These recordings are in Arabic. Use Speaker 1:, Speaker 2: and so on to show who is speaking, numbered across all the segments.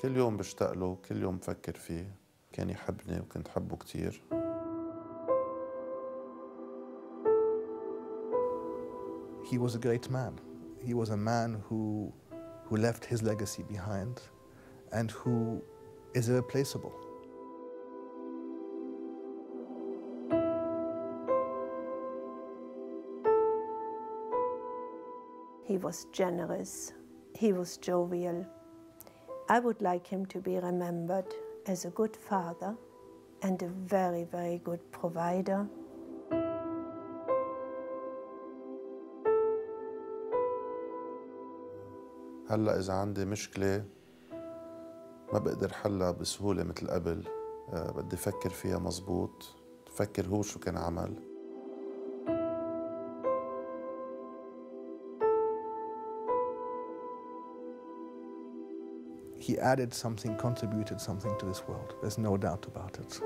Speaker 1: كل يوم بشتاق له كل يوم بفكر فيه كان يحبني وكنت حبه كتير
Speaker 2: He was a great man. He was a man who, who left his legacy behind and who is irreplaceable.
Speaker 3: He was generous. He was jovial. I would like him to be remembered as a good father and a very, very good provider.
Speaker 1: هلأ إذا عندي مشكلة ما بقدر حلها بسهولة مثل قبل أه بدي أفكر فيها مزبوط فكر هو شو كان عمل
Speaker 2: He added something, contributed something to this world. There's no doubt about it.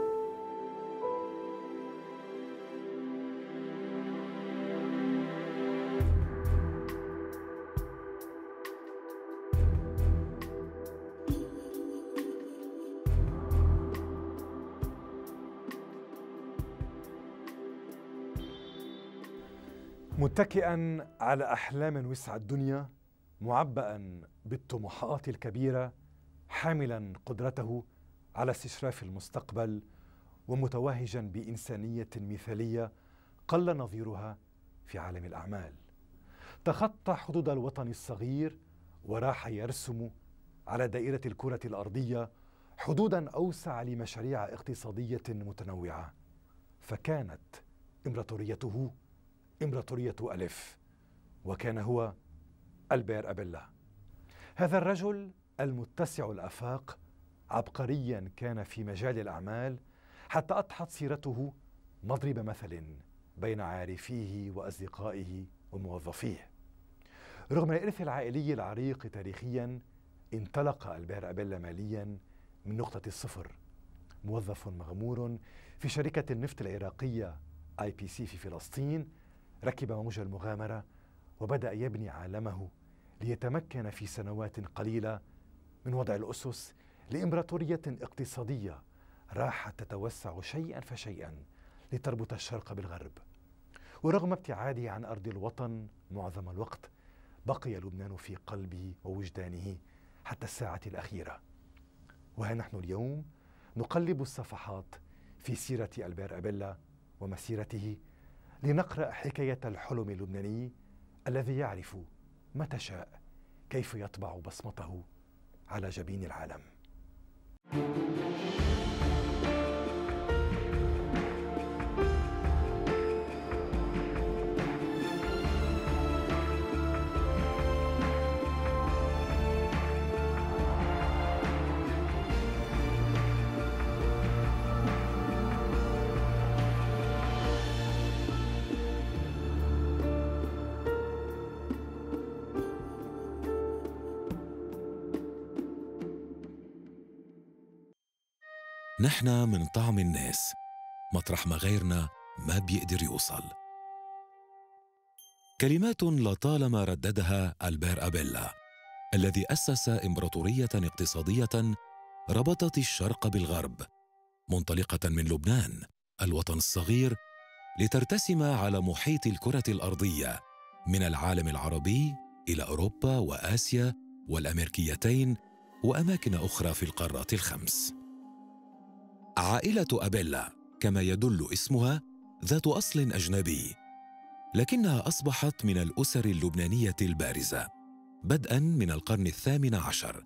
Speaker 4: متكئا على احلام وسع الدنيا معبأ بالطموحات الكبيره حاملا قدرته على استشراف المستقبل ومتوهجا بإنسانية مثالية قل نظيرها في عالم الأعمال. تخطى حدود الوطن الصغير وراح يرسم على دائرة الكرة الأرضية حدودا أوسع لمشاريع اقتصادية متنوعة. فكانت إمبراطوريته إمبراطورية ألف وكان هو ألبير أبيلا. هذا الرجل المتسع الأفاق عبقريا كان في مجال الأعمال حتى أضحت سيرته مضرب مثل بين عارفيه وأصدقائه وموظفيه. رغم الإرث العائلي العريق تاريخيا انطلق ألبير أبيلا ماليا من نقطة الصفر. موظف مغمور في شركة النفط العراقية اي بي سي في فلسطين ركب موج المغامرة وبدأ يبني عالمه ليتمكن في سنوات قليلة من وضع الأسس لإمبراطورية اقتصادية راحت تتوسع شيئا فشيئا لتربط الشرق بالغرب. ورغم ابتعاده عن أرض الوطن معظم الوقت بقي لبنان في قلبه ووجدانه حتى الساعة الأخيرة. وها نحن اليوم نقلب الصفحات في سيرة ألبير أبيلا ومسيرته لنقرأ حكاية الحلم اللبناني الذي يعرف متى شاء كيف يطبع بصمته على جبين العالم.
Speaker 5: نحن من طعم الناس. مطرح ما غيرنا ما بيقدر يوصل. كلمات لطالما رددها ألبير أبيلا الذي أسس إمبراطورية اقتصادية ربطت الشرق بالغرب منطلقة من لبنان الوطن الصغير لترتسم على محيط الكرة الأرضية من العالم العربي إلى أوروبا وآسيا والأمريكيتين وأماكن أخرى في القارات الخمس. عائلة أبيلا كما يدل اسمها ذات أصل أجنبي لكنها أصبحت من الأسر اللبنانية البارزة بدءا من القرن الثامن عشر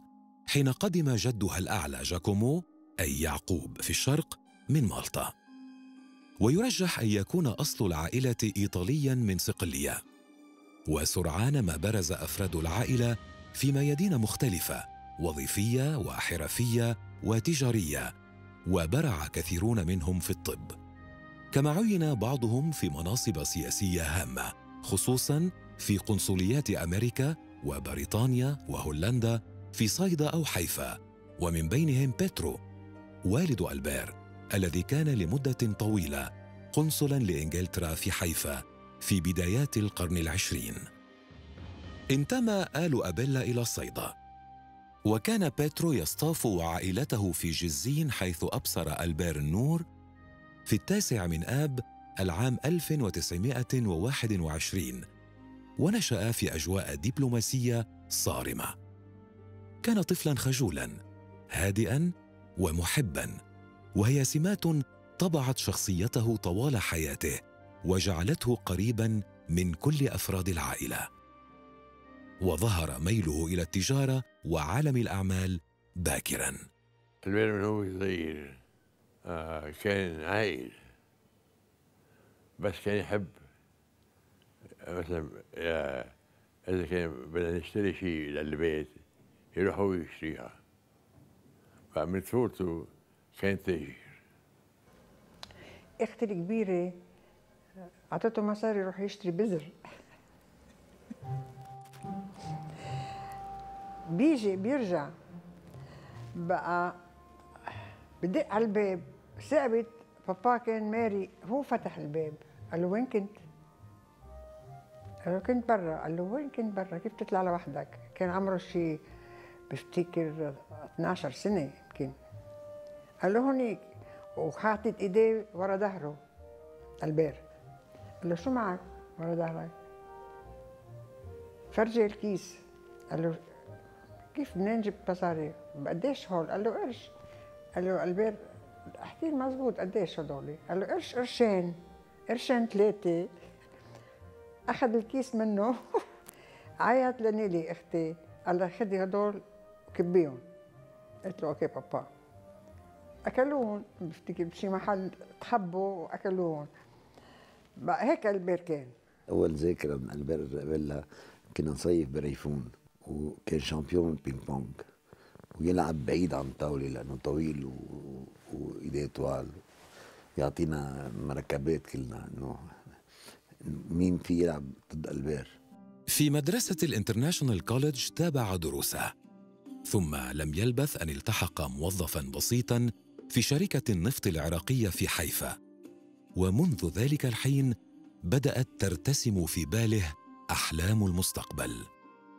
Speaker 5: حين قدم جدها الأعلى جاكومو أي يعقوب في الشرق من مالطا. ويرجح أن يكون أصل العائلة إيطاليا من صقلية. وسرعان ما برز أفراد العائلة في ميادين مختلفة وظيفية وحرفية وتجارية وبرع كثيرون منهم في الطب. كما عين بعضهم في مناصب سياسية هامة خصوصا في قنصليات أمريكا وبريطانيا وهولندا في صيدا أو حيفا ومن بينهم بيترو والد ألبير الذي كان لمدة طويلة قنصلا لإنجلترا في حيفا في بدايات القرن العشرين. انتمى آل أبيلا إلى صيدا وكان بيترو يصطاف وعائلته في جزين حيث أبصر ألبير النور في التاسع من آب العام 1921 ونشأ في أجواء دبلوماسية صارمة. كان طفلا خجولا هادئا ومحبا وهي سمات طبعت شخصيته طوال حياته وجعلته قريبا من كل أفراد العائلة. وظهر ميله إلى التجارة وعالم الأعمال باكرا.
Speaker 6: البير من هو صغير آه كان عايل بس كان يحب. مثلا آه، إذا كان بدنا نشتري شيء للبيت يروح هو يشتريها. فمن طفولته كان تاجر
Speaker 7: أختي الكبيرة أعطته مصاري يروح يشتري بذر بيجي بيرجع. بقى بدق على الباب ثابت بابا كان ماري. هو فتح الباب. قال له وين كنت؟ قال له كنت برا. قال له وين كنت برا؟ كيف تطلع لوحدك؟ كان عمره شيء بفتكر 12 سنة يمكن. قال له هونيك. وحاطط إيديه ورا ظهره البير قال له شو معك ورا ظهرك؟ فرجي الكيس. قال له كيف منين جبت مصاري؟ قديش هول؟ قال له قرش. قال له ألبير أحكي مزبوط قديش هدول؟ قال له قرش قرشين قرشين ثلاثة. أخذ الكيس منه عيط لنيلي أختي. قال لها خدي هدول وكبيهم. قلت له okay بابا. أكلوهم بفتكر بشي محل تخبوا وأكلوهم. هيك ألبير كان.
Speaker 8: أول ذاكره من ألبير فيلا. كنا نصيف بريفون وكان champion ping pong ويلعب بعيد عن الطاوله لأنه طويل و... وإيديه طوال. يعطينا مركبات كلنا إنه مين في يلعب ضد ألبير.
Speaker 5: في مدرسة ال International College تابع دروسه ثم لم يلبث أن التحق موظفا بسيطا في شركة النفط العراقية في حيفا. ومنذ ذلك الحين بدأت ترتسم في باله أحلام المستقبل.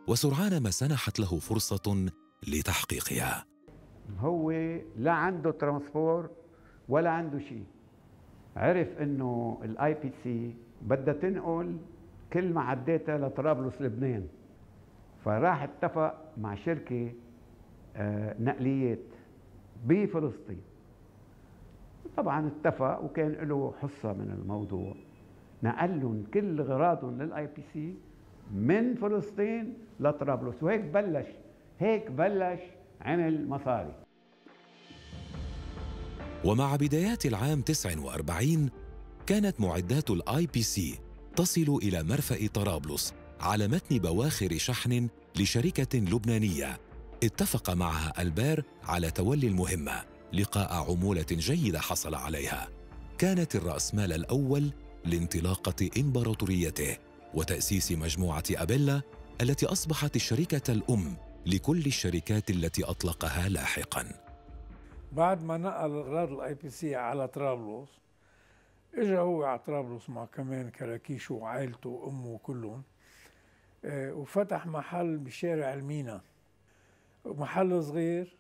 Speaker 5: وسرعان ما سنحت له فرصة لتحقيقها.
Speaker 9: هو لا عنده transport ولا عنده شيء. عرف إنه ال IPC بدها تنقل كل معداتها لطرابلس لبنان. فراح اتفق مع شركة آه، نقليات بفلسطين. طبعا اتفق وكان له حصة من الموضوع. نقل لهم كل غراضهم لل IPC من فلسطين لطرابلس. وهيك بلش هيك بلش عمل مصاري.
Speaker 5: ومع بدايات العام 49 كانت معدات ال IPC تصل إلى مرفأ طرابلس على متن بواخر شحن لشركة لبنانية. اتفق معها ألبير على تولي المهمة لقاء عمولة جيدة حصل عليها. كانت الرأسمال الأول لانطلاقة إمبراطوريته وتأسيس مجموعة أبيلا التي أصبحت الشركة الأم لكل الشركات التي أطلقها لاحقاً.
Speaker 10: بعد ما نقل اغراض ال IPC على طرابلس اجى هو على طرابلس مع كمان كراكيشه وعائلته وأمه وكلهم آه، وفتح محل بشارع المينا. محل صغير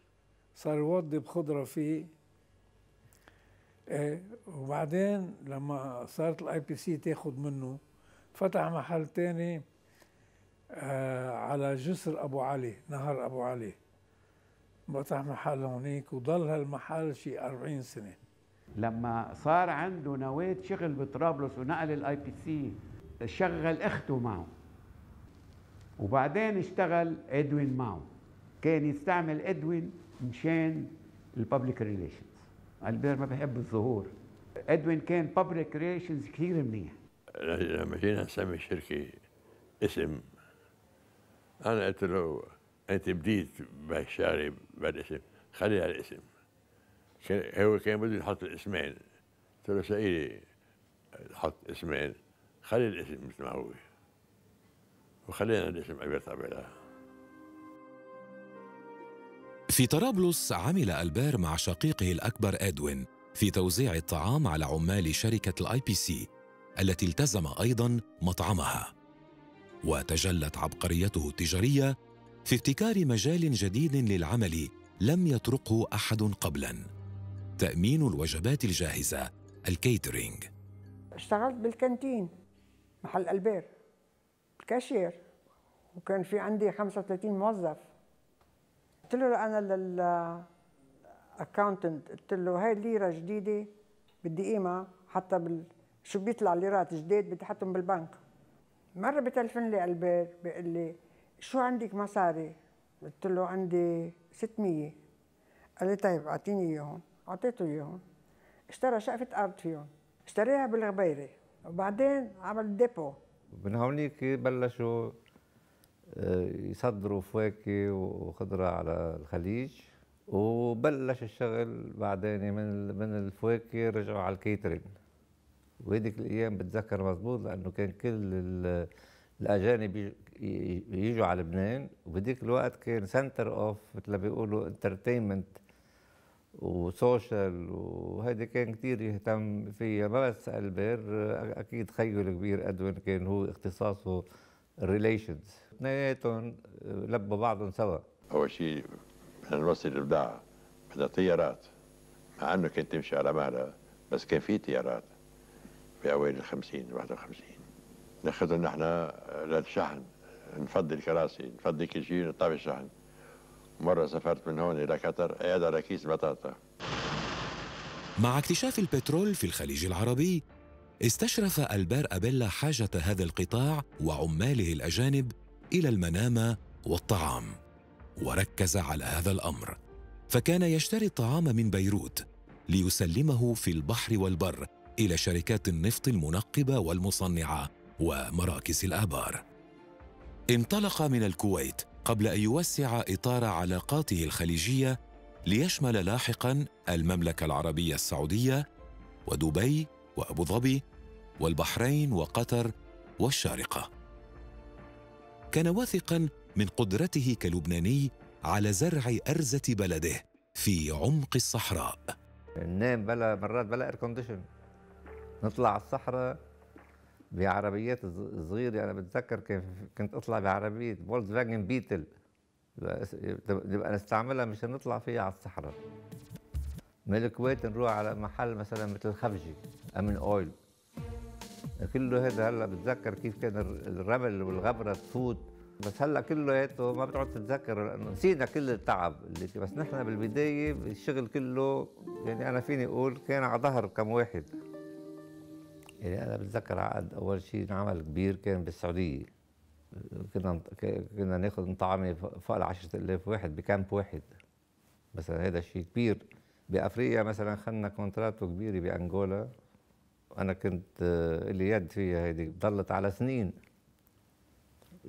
Speaker 10: صار يوضب خضرة فيه آه، وبعدين لما صارت ال IPC تاخذ منه فتح محل تاني آه، على جسر أبو علي نهر أبو علي. فتح محل هونيك وضل هالمحل شي 40 سنة.
Speaker 9: لما صار عنده نواة شغل بطرابلس ونقل ال IPC شغل أخته معه. وبعدين اشتغل إدوين معه. كان يستعمل إدوين مشان ال public relations ألبير ما بحب الظهور. إدوين كان public relations كثير منيح.
Speaker 6: لما جينا نسمي الشركة اسم أنا قلت له أنت بديت بهالشارع بالاسم خلي هالاسم هو كان بده يحط الاسمين. قلت له سئيلي حط اسمين خلي الاسم مثل ما هو. وخلينا الاسم ألبير أبيلا
Speaker 5: في طرابلس عمل البير مع شقيقه الأكبر إدوين في توزيع الطعام على عمال شركة ال IPC التي التزم أيضا مطعمها. وتجلت عبقريته التجارية في ابتكار مجال جديد للعمل لم يطرقه أحد قبلا. تأمين الوجبات الجاهزة ال catering.
Speaker 7: اشتغلت بال canteen محل البير الكاشير. وكان في عندي 35 موظف. قلت له أنا لل accountant قلت له هاي ليره جديدة بدي قيمة حتى بال شو بيطلع ليرات جديد بدي أحطهم بالبنك. مرة بتلفن لي البير بيقول لي شو عندك مصاري؟ قلت له عندي 600 قال لي طيب أعطيني إياهم. أعطيته إياهم. اشترى شقفة أرض فيهم. اشتريها بالغبيرة. وبعدين عمل dépôt
Speaker 11: من هونيك بلشوا يصدروا فواكه وخضرة على الخليج. وبلش الشغل بعدين من من الفواكه رجعوا على ال catering. وهذيك الأيام بتذكر مزبوط لأنه كان كل الأجانب يجوا على لبنان. وبهديك الوقت كان center of مثل ما بيقولوا entertainment و social. وهيدي كان كثير يهتم فيها ما بس ألبير أكيد خيه الكبير أدوين كان هو اختصاصه ال relations اثنيناتهم لبوا بعضهم سوا.
Speaker 6: أول شيء بدنا نوصل البضاعة بدنا طيارات مع إنه كانت تمشي على مهلها بس كان في طيارات في أوائل الخمسين 51 ناخذهم نحن للشحن. نفضي الكراسي نفضي كل شيء نطلع بالشحن مرة سافرت من هون إلى قطر قاعد على كيس بطاطا.
Speaker 5: مع اكتشاف البترول في الخليج العربي استشرف ألبار أبيلا حاجة هذا القطاع وعماله الأجانب إلى المنامة والطعام وركز على هذا الأمر. فكان يشتري الطعام من بيروت ليسلمه في البحر والبر إلى شركات النفط المنقبة والمصنعة ومراكز الآبار. انطلق من الكويت قبل أن يوسع إطار علاقاته الخليجية ليشمل لاحقا المملكة العربية السعودية ودبي وأبو ظبي والبحرين وقطر والشارقة. كان واثقا من قدرته كلبناني على زرع أرزة بلده في عمق الصحراء.
Speaker 11: ننام بلا مرات بلا air condition نطلع على الصحراء بعربيات صغيرة. أنا بتذكر كنت أطلع بعربية Volkswagen Beetle نبقى نستعملها مشان نطلع فيها على الصحراء. من الكويت نروح على محل مثلا مثل خفجي. امن أويل. كله هذا هلا بتذكر كيف كان الرمل والغبرة تفوت. بس هلا كله ما بتقعد تتذكر لأنه نسينا كل التعب اللي بس نحن بالبداية الشغل كله يعني أنا فيني أقول كان على ظهر كم واحد. يعني أنا بتذكر عقد أول شيء انعمل كبير كان بالسعودية. كنا كنا ناخذ طعمه فوق ال 10000 واحد بكامب واحد. مثلا هذا شيء كبير. بأفريقيا مثلا خدنا كونتراتو كبيرة بأنغولا. وأنا كنت آه، لي يد فيها هيدي ضلت على سنين.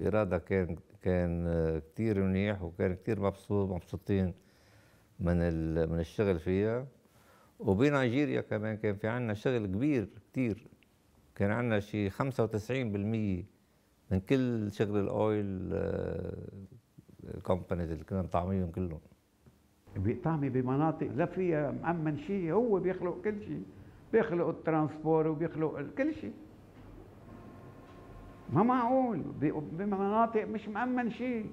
Speaker 11: إرادة كان كان آه، كثير منيح وكان كثير مبسوط مبسوطين من من الشغل فيها. وبنيجيريا كمان كان في عندنا شغل كبير كثير كان عندنا شيء 95% من كل شغل ال oil companies اللي كنا نطعميهم كلهم.
Speaker 9: بيطعمي بمناطق لا فيها مأمن شيء هو بيخلق كل شيء بيخلق ال transport وبيخلق كل شيء. ما معقول. بمناطق مش مأمن شيء.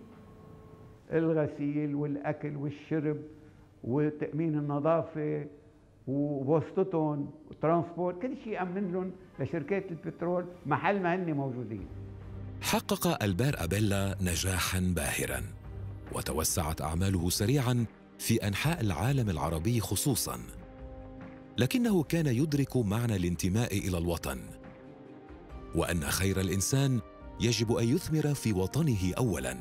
Speaker 9: الغسيل والأكل والشرب وتأمين النظافة وبوسطتهم وترانسبورت كل شيء يأمن لهم لشركات البترول محل ما هن موجودين.
Speaker 5: حقق ألبار أبيلا نجاحا باهرا وتوسعت أعماله سريعا في أنحاء العالم العربي خصوصا. لكنه كان يدرك معنى الانتماء إلى الوطن. وأن خير الإنسان يجب أن يثمر في وطنه أولا.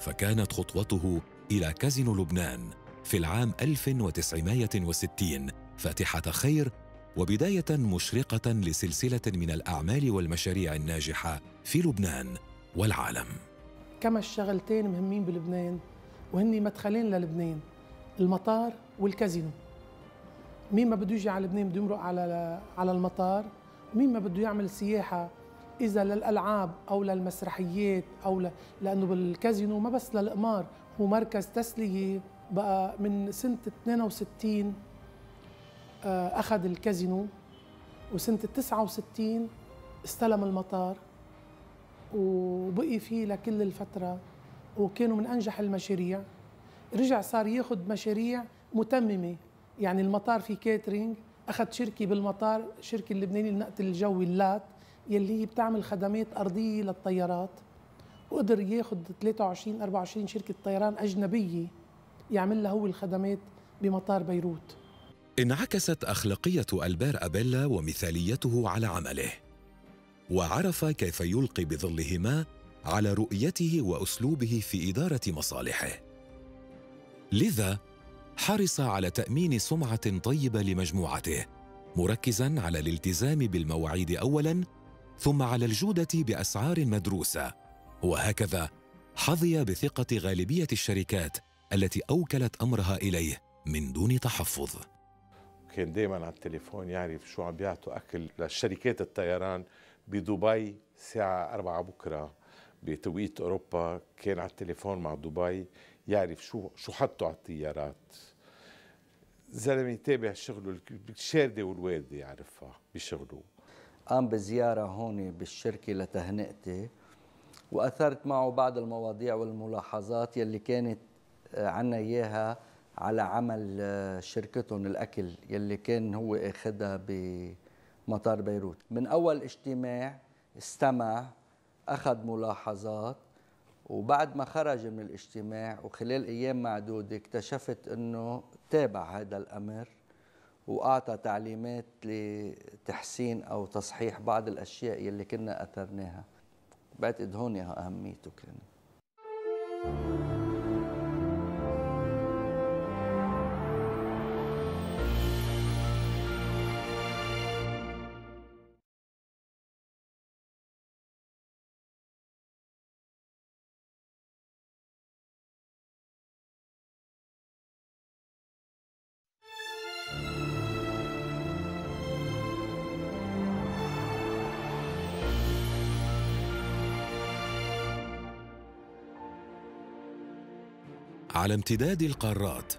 Speaker 5: فكانت خطوته إلى كازينو لبنان في العام 1960 فاتحة خير وبداية مشرقة لسلسلة من الأعمال والمشاريع الناجحة في لبنان والعالم.
Speaker 12: كما الشغلتين مهمين بلبنان وهن مدخلين للبنان المطار والكازينو. مين ما بده يجي على لبنان بده يمرق على على المطار؟ ومين ما بده يعمل سياحة إذا للألعاب أو للمسرحيات أو ل... لأنه بالكازينو ما بس للقمار هو مركز تسلية بقى من سنة 62 آه، أخذ الكازينو وسنة 69 استلم المطار وبقي فيه لكل الفترة وكانوا من أنجح المشاريع. رجع صار ياخذ مشاريع متممة. يعني المطار في كاترينج اخذ شركه بالمطار شركه اللبنانيه للنقل الجوي اللات يلي هي بتعمل خدمات أرضية للطيارات. وقدر ياخذ 23 24 شركة طيران أجنبية يعمل لها هو الخدمات بمطار بيروت.
Speaker 5: انعكست أخلاقية البير أبيلا ومثاليته على عمله وعرف كيف يلقي بظلهما على رؤيته وأسلوبه في إدارة مصالحه. لذا حرص على تأمين سمعة طيبة لمجموعته مركزا على الالتزام بالمواعيد اولا ثم على الجودة بأسعار مدروسة. وهكذا حظي بثقة غالبية الشركات التي أوكلت أمرها إليه من دون تحفظ.
Speaker 13: كان دائما على التليفون يعرف شو عم بيعطوا أكل لشركات الطيران. بدبي الساعة 4 بكرة بتوقيت أوروبا كان على التليفون مع دبي يعرف شو شو حطوا على الطيارات. زلمة يتابع شغله الشارده والوارده يعرفها بشغله.
Speaker 14: قام بزيارة هون بالشركة لتهنئتي وأثرت معه بعض المواضيع والملاحظات يلي كانت آه، عنا إياها على عمل آه، شركتهم الأكل يلي كان هو أخذها بمطار بيروت. من أول اجتماع استمع أخذ ملاحظات وبعد ما خرج من الاجتماع وخلال أيام معدودة اكتشفت إنه تابع هذا الأمر وأعطى تعليمات لتحسين أو تصحيح بعض الأشياء يلي كنا أثرناها. بعتقد هون أهميته كانت.
Speaker 5: على امتداد القارات.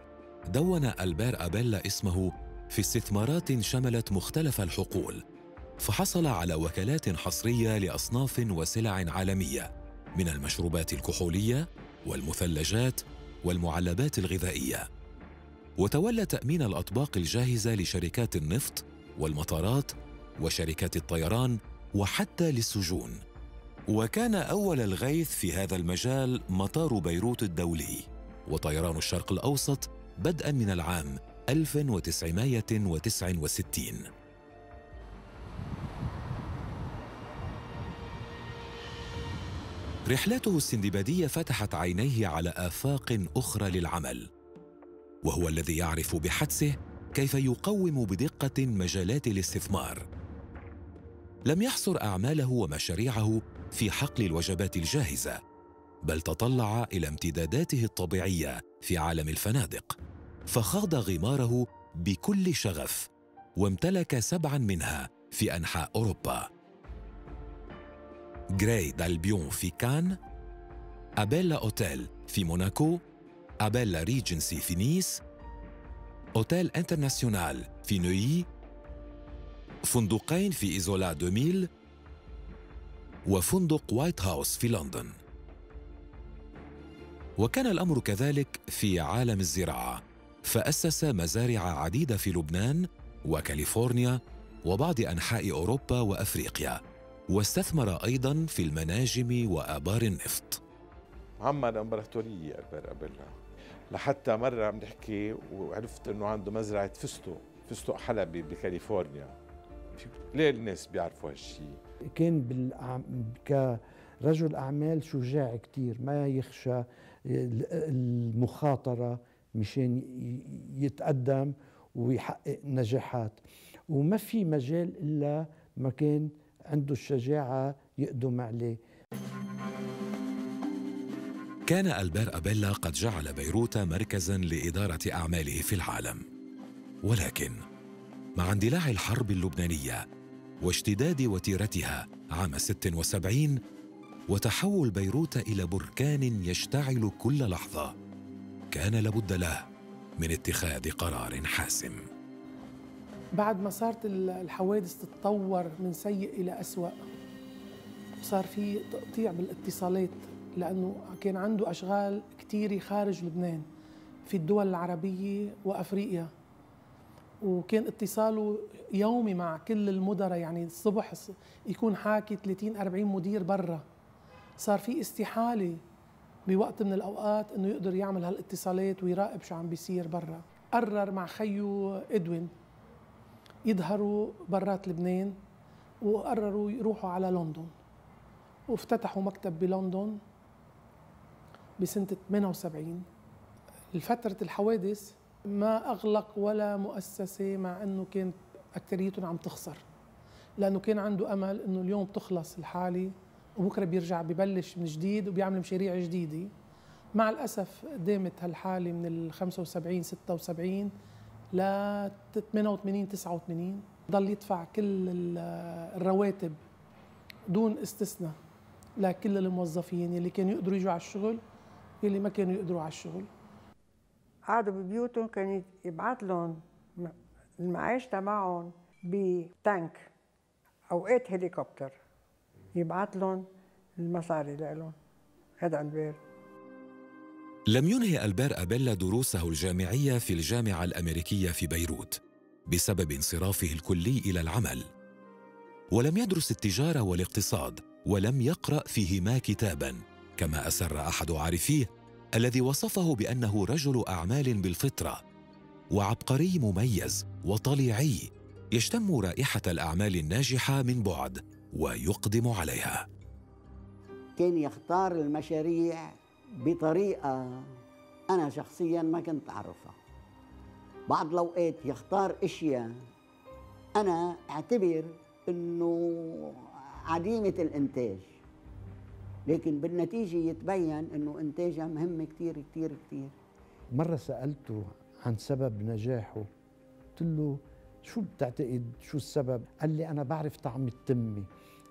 Speaker 5: دون البير أبيلا اسمه في استثمارات شملت مختلف الحقول. فحصل على وكالات حصرية لأصناف وسلع عالمية من المشروبات الكحولية والمثلجات والمعلبات الغذائية. وتولى تأمين الأطباق الجاهزة لشركات النفط والمطارات وشركات الطيران وحتى للسجون. وكان أول الغيث في هذا المجال مطار بيروت الدولي. وطيران الشرق الأوسط بدءا من العام 1969 رحلته السندبادية فتحت عينيه على آفاق أخرى للعمل وهو الذي يعرف بحدسه كيف يقوم بدقة مجالات الاستثمار. لم يحصر أعماله ومشاريعه في حقل الوجبات الجاهزة بل تطلع إلى امتداداته الطبيعية في عالم الفنادق. فخاض غماره بكل شغف وامتلك سبعا منها في أنحاء أوروبا. Gray d'Albion في كان Abela Hotel في موناكو Abela Regency في نيس Hôtel International في نوي فندقين في إيزولا 2000 وفندق وايت هاوس في لندن. وكان الأمر كذلك في عالم الزراعة فأسس مزارع عديدة في لبنان وكاليفورنيا وبعض أنحاء أوروبا وأفريقيا واستثمر أيضا في المناجم وآبار النفط.
Speaker 13: عمل امبراطوريه البير ابيلا لحتى مرة عم نحكي وعرفت إنه عنده مزرعة فستق فستق حلبي بكاليفورنيا. ليه الناس بيعرفوا هالشيء
Speaker 15: كان بالأعم... كرجل أعمال شجاع كثير ما يخشى المخاطرة مشان يتقدم ويحقق نجاحات. وما في مجال إلا ما كان عنده الشجاعة يقدم عليه.
Speaker 5: كان ألبير أبيلا قد جعل بيروت مركزا لإدارة أعماله في العالم. ولكن مع اندلاع الحرب اللبنانية واشتداد وتيرتها عام 76 وتحول بيروت إلى بركان يشتعل كل لحظة. كان لابد له من اتخاذ قرار حاسم.
Speaker 12: بعد ما صارت الحوادث تتطور من سيء إلى أسوأ صار في تقطيع بالاتصالات لأنه كان عنده أشغال كثيرة خارج لبنان في الدول العربية وأفريقيا. وكان اتصاله يومي مع كل المدراء يعني الصبح يكون حاكي 30 40 مدير برا. صار في استحالة بوقت من الأوقات إنه يقدر يعمل هالاتصالات ويراقب شو عم بيصير برا. قرر مع خيو إدوين يظهروا برات لبنان وقرروا يروحوا على لندن. وافتتحوا مكتب بلندن بسنة 78 لفترة الحوادث ما أغلق ولا مؤسسة مع أنه كانت أكثريتهم عم تخسر لأنه كان عنده أمل أنه اليوم تخلص الحالة. وبكرة بيرجع ببلش من جديد وبيعمل مشاريع جديدة. مع الأسف دامت هالحالة من ال 75 76 ل 88 89 ضل يدفع كل الرواتب دون استثناء لكل الموظفين اللي كانوا يقدروا يجوا على الشغل واللي ما كانوا يقدروا على الشغل.
Speaker 7: قعدوا ببيوتهم كان يبعث لهم المعاش تبعهم بتانك أوقات هليكوبتر. يبعث لهم المصاري لهم هذا ألبير.
Speaker 5: لم ينهي ألبير أبيلا دروسه الجامعية في الجامعة الأمريكية في بيروت بسبب انصرافه الكلي إلى العمل. ولم يدرس التجارة والاقتصاد ولم يقرأ فيهما كتابا كما أسر أحد عارفيه الذي وصفه بأنه رجل أعمال بالفطرة وعبقري مميز وطليعي يشتم رائحة الأعمال الناجحة من بعد. ويقدم عليها.
Speaker 16: كان يختار المشاريع بطريقة أنا شخصيا ما كنت أعرفها. بعض الأوقات يختار أشياء أنا أعتبر أنه عديمة الإنتاج. لكن بالنتيجة يتبين أنه إنتاجها مهم كتير كتير كتير.
Speaker 15: مرة سألته عن سبب نجاحه. قلت له شو بتعتقد؟ شو السبب؟ قال لي أنا بعرف طعم التمة.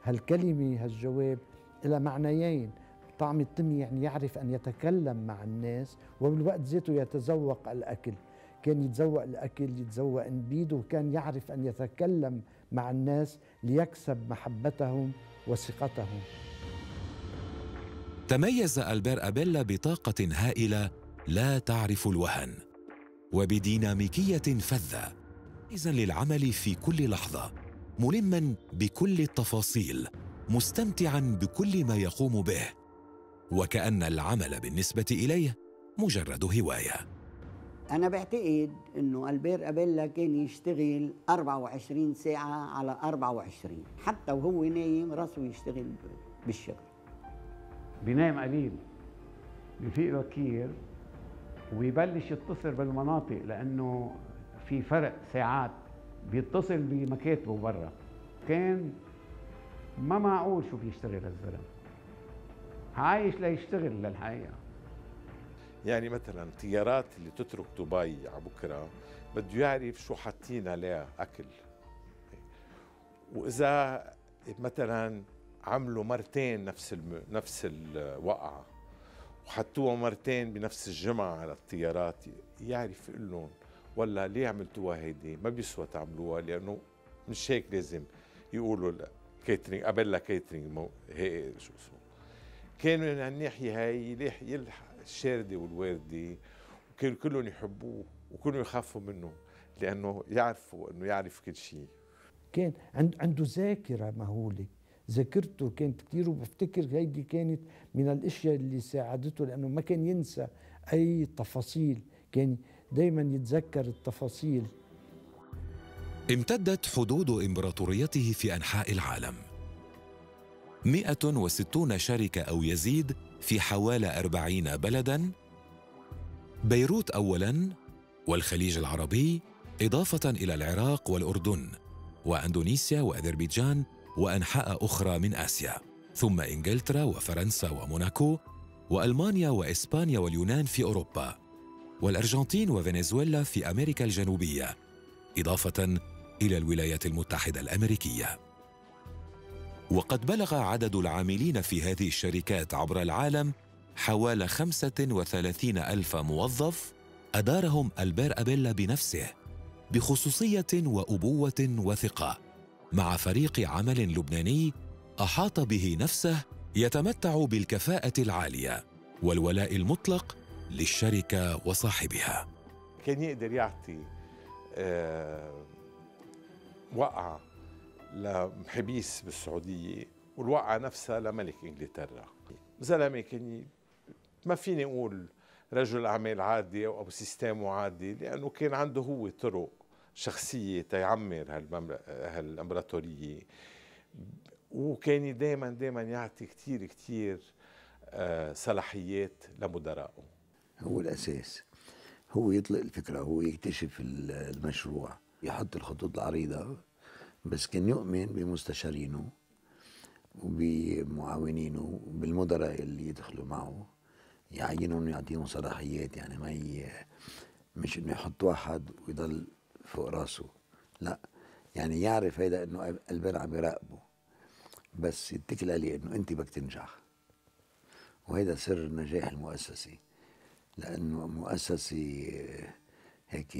Speaker 15: هالكلمة هالجواب إلى معنيين. طعم التم يعني يعرف أن يتكلم مع الناس وبالوقت ذاته يتذوق الأكل. كان يتذوق الأكل يتذوق نبيد وكان يعرف أن يتكلم مع الناس ليكسب محبتهم وثقتهم.
Speaker 5: تميز ألبير أبيلا بطاقة هائلة لا تعرف الوهن وبديناميكية فذة. إذا للعمل في كل لحظة. ملما بكل التفاصيل مستمتعا بكل ما يقوم به. وكأن العمل بالنسبة إليه مجرد هواية.
Speaker 16: أنا بعتقد إنه ألبير أبيلا كان يشتغل 24 ساعة على 24 حتى وهو نايم راسه يشتغل بالشغل.
Speaker 9: بينام قليل بفيق بكير ويبلش يتصل بالمناطق لأنه في فرق ساعات بيتصل بمكاتبه برا. كان ما معقول شو بيشتغل هالزلمة. عايش ليشتغل للحقيقه
Speaker 13: يعني مثلا طيارات اللي تترك دبي على بكرة بده يعرف شو حاطين عليها أكل. وإذا مثلا عملوا مرتين نفس الم... نفس الوقعة وحطوها مرتين بنفس الجمعة على الطيارات يعرف يقول لهم ولا ليه عملتوها هيدي ما بيسوى تعملوها لأنه مش هيك لازم يقولوا catering قبل catering مو هيك شو اسمه. كان من هالناحية هاي يلحق الشاردة والواردة وكانوا كلهم يحبوه وكلهم يخافوا منه لأنه يعرفوا إنه يعرف كل شيء.
Speaker 15: كان عنده ذاكرة مهولة. ذاكرته كانت كثير وبفتكر هيدي كانت من الأشياء اللي ساعدته لأنه ما كان ينسى أي تفاصيل. كان دائما يتذكر التفاصيل.
Speaker 5: امتدت حدود إمبراطوريته في أنحاء العالم. 160 شركة أو يزيد في حوالي 40 بلداً. بيروت أولاً والخليج العربي إضافة إلى العراق والأردن وأندونيسيا وأذربيجان وأنحاء أخرى من آسيا ثم إنجلترا وفرنسا وموناكو وألمانيا وإسبانيا واليونان في أوروبا. والأرجنتين وفنزويلا في أمريكا الجنوبية إضافة إلى الولايات المتحدة الأمريكية. وقد بلغ عدد العاملين في هذه الشركات عبر العالم حوالي 35 ألف موظف أدارهم ألبير أبيلا بنفسه بخصوصية وأبوة وثقة مع فريق عمل لبناني أحاط به نفسه يتمتع بالكفاءة العالية والولاء المطلق للشركة وصاحبها.
Speaker 13: كان يقدر يعطي آه وقعة لمحبيس بالسعودية والوقعة نفسها لملك إنجلترا. زلمة كان ما فيني أقول رجل أعمال عادي أو سيستم عادي لأنه كان عنده هو طرق شخصية تيعمر هالإمبراطورية. وكان دائما دائما يعطي كثير كثير آه، صلاحيات لمدرائه
Speaker 8: هو الأساس. هو يطلق الفكرة هو يكتشف المشروع يحط الخطوط العريضة بس كان يؤمن بمستشارينه وبمعاونينه وبالمدراء اللي يدخلوا معه يعينهم ويعطيهم صلاحيات يعني ما ي... مش إنه يحط واحد ويضل فوق راسه. لا يعني يعرف هيدا إنه البر عم يراقبه بس يتكل عليه إنه أنت بدك تنجح. وهيدا سر النجاح المؤسسي. لأنه مؤسسي هيك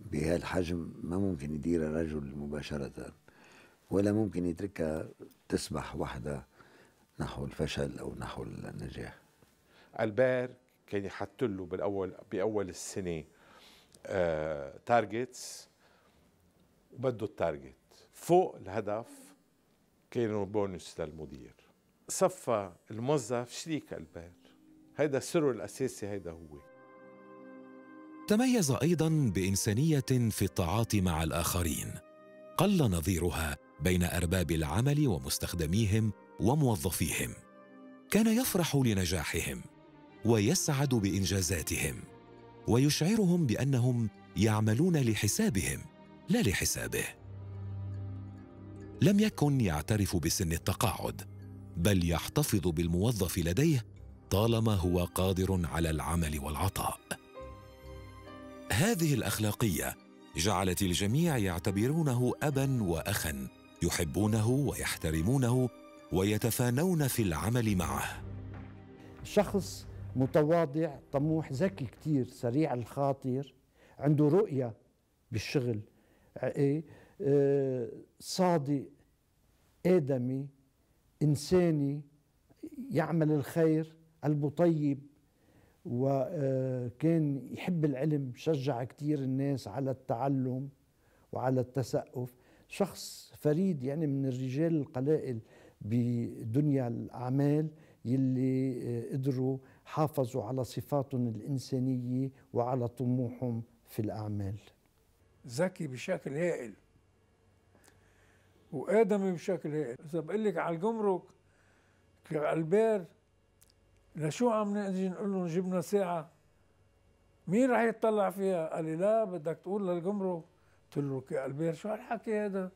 Speaker 8: بهالحجم ما ممكن يديرها رجل مباشرة ولا ممكن يتركها تسبح وحدها نحو الفشل أو نحو النجاح.
Speaker 13: البير كان يحط له بالاول بأول السنة آه targets وبده ال target فوق الهدف كانوا بونس للمدير. صفى الموظف شريك البير هيدا سره الأساسي هيدا هو.
Speaker 5: تميز أيضا بإنسانية في التعاطي مع الآخرين. قل نظيرها بين أرباب العمل ومستخدميهم وموظفيهم. كان يفرح لنجاحهم ويسعد بإنجازاتهم ويشعرهم بأنهم يعملون لحسابهم لا لحسابه. لم يكن يعترف بسن التقاعد. بل يحتفظ بالموظف لديه طالما هو قادر على العمل والعطاء. هذه الأخلاقية جعلت الجميع يعتبرونه ابا واخا يحبونه ويحترمونه ويتفانون في العمل معه.
Speaker 15: شخص متواضع طموح ذكي كتير سريع الخاطر عنده رؤية بالشغل إيه آه، صادق آدمي إنساني يعمل الخير قلبه طيب وكان يحب العلم شجع كتير الناس على التعلم وعلى التثقف شخص فريد يعني من الرجال القلائل بدنيا الأعمال يلي آه، قدروا حافظوا على صفاتهم الإنسانية وعلى طموحهم في الأعمال.
Speaker 10: ذكي بشكل هائل. وآدمي بشكل هائل. إذا بقول لك على الجمرك البير لشو عم نجي نقول لهم جبنا ساعة. مين رح يطلع فيها؟ قال لي لا بدك تقول للجمرك. قلت له يا البير شو هالحكي هذا؟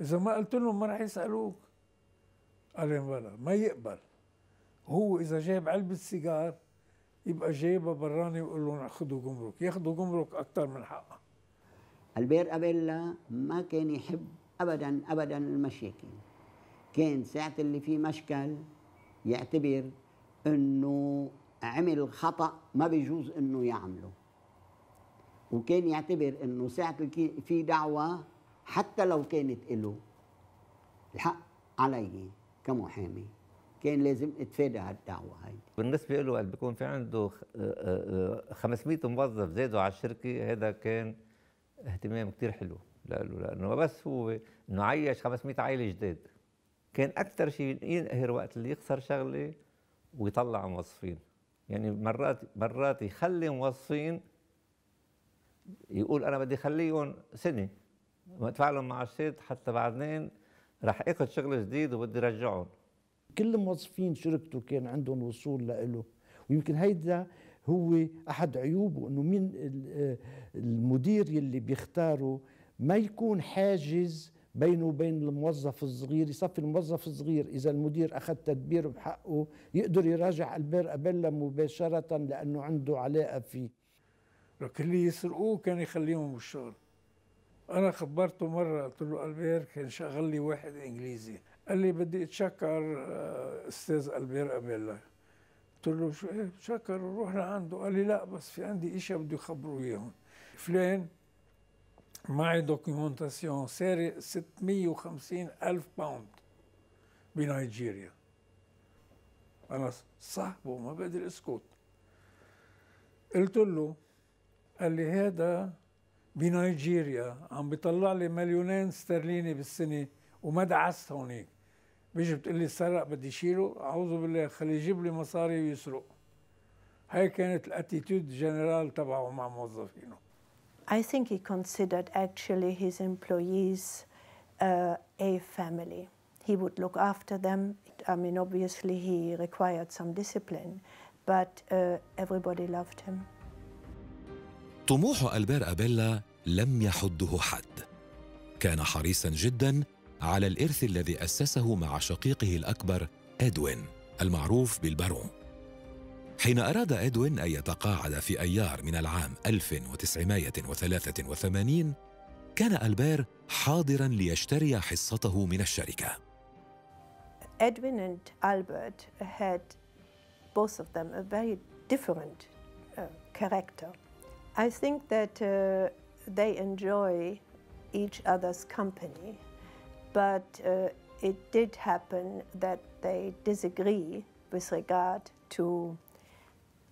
Speaker 10: إذا ما قلت لهم ما رح يسألوك. قال لي بلا ما يقبل. هو إذا جايب علبة سيجار يبقى جايبها براني ويقول لهم خذوا جمرك. ياخذوا جمرك أكثر من حقها
Speaker 16: البير أبيلا ما كان يحب أبدا أبدا المشاكل. كان ساعة اللي فيه مشكل يعتبر إنه عمل خطأ ما بيجوز إنه يعمله. وكان يعتبر إنه ساعة في دعوة حتى لو كانت له الحق علي كمحامي كان لازم اتفادى هالدعوة هاي.
Speaker 11: بالنسبة له بيكون في عنده 500 آه، آه، موظف زادوا على الشركة هذا كان اهتمام كثير حلو. له لأنه بس هو إنه عيش 500 عائلة جداد. كان أكثر شيء ينقهر وقت اللي يخسر شغلة ويطلع موظفين. يعني مرات مرات يخلي موظفين يقول أنا بدي أخليهم سنة وادفع لهم معاشات حتى بعدين رح آخذ شغل جديد وبدي رجعهم.
Speaker 15: كل موظفين شركته كان عندهم وصول له ويمكن هيدا هو أحد عيوبه إنه مين المدير يلي بيختاره ما يكون حاجز بينه وبين الموظف الصغير يصفي الموظف الصغير. إذا المدير أخذ تدبير بحقه يقدر يراجع البير ابيلا مباشرة لأنه عنده علاقة فيه.
Speaker 10: لكن اللي يسرقوه كان يخليهم بالشغل. أنا خبرته مرة قلت له ألبير كان شغل لي واحد إنجليزي. قال لي بدي أتشكر آه، أستاذ ألبير ابيلا قلت له شو إيه تشكر روح لعنده قال لي لا بس في عندي اشياء بدي اخبره إياهم. فلان معي documentation سارق 650 ألف pound بنيجيريا. أنا صاحبه ما بقدر أسكت. قلت له قال لي هذا بنيجيريا عم بيطلع لي مليونين استرليني بالسنة وما دعست هونيك. بيجي بتقول لي سرق بدي شيله أعوذ بالله خليه يجيب لي مصاري ويسرق هاي كانت الاتيتود جنرال تبعه مع موظفينه
Speaker 3: I think he considered actually his employees uh, a family. He would look after them. I mean, obviously, he required some discipline, but uh, everybody loved him.
Speaker 5: طموح ألبير أبيلا لم يحده حد كان حريصا جدا على الإرث الذي أسسه مع شقيقه الأكبر إدوين المعروف بالبارون. حين أراد إدوين أن يتقاعد في أيار من العام 1983 كان ألبير حاضرا ليشتري حصته من الشركة.
Speaker 3: Edwin and Albert had both of them a very different uh, character. I think that uh, they enjoy each other's company, but uh, it did happen that they disagree with regard to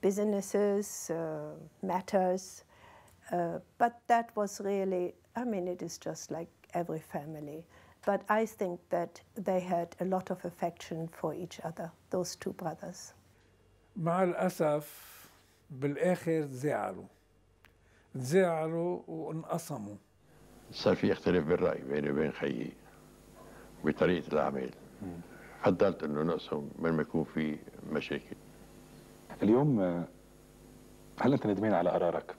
Speaker 3: businesses, uh, matters, uh, but that was really, I mean, it is just like every family. But I think that they had a lot of affection for each other, those two brothers.
Speaker 10: مع الأسف بالآخر تزاعلوا تزاعلوا وانقسموا
Speaker 6: صار في اختلاف بالرأي بيني وبين خيي بطريقة العمل. فضلت إنه نقسم من ما يكون في مشاكل.
Speaker 17: اليوم آه، هل أنت ندمان على قرارك؟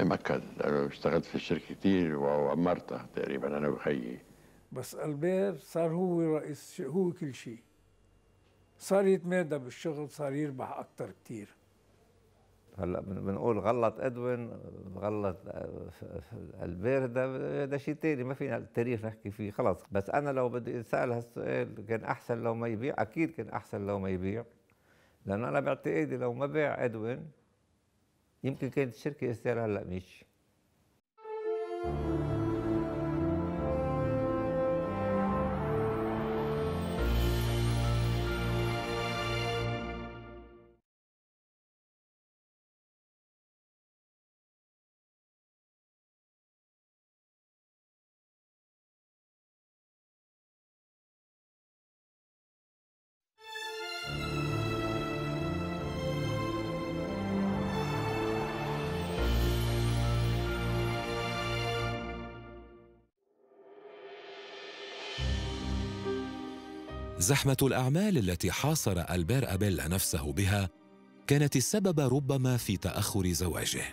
Speaker 6: مأكد لأنه اشتغلت في الشركة كثير وعمرتها تقريبا أنا وخيي.
Speaker 10: بس ألبير صار هو رئيس هو كل شيء صار يتمادى بالشغل صار يربح أكثر كثير
Speaker 11: هلا بن- بنقول غلط إدوين غلط آه، البير ده ده شيء تاني ما فينا التاريخ نحكي فيه خلاص. بس أنا لو بدي أسأل هالسؤال كان أحسن لو ما يبيع أكيد كان أحسن لو ما يبيع. لأنه أنا باعتقادي لو ما باع إدوين يمكن كانت الشركة استير هلا مش
Speaker 5: زحمة الأعمال التي حاصر ألبير أبيلا نفسه بها كانت السبب ربما في تأخر زواجه.